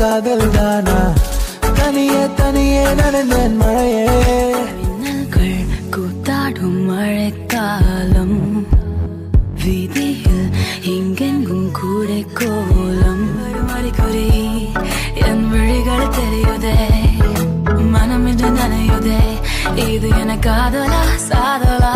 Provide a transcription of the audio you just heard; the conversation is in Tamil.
காதல் தானா தனியே தனியே நடந்தேன் மழையே. மின்னல்கள் கூத்தாடும் மழைக்காலம். வீதியில் எங்கெங்கும் கூடை கோலம். மறிக்குறி என் வழிகள் தெரியுதே. மனம் என்று நனையுதே. இது என காதலா சாதலா?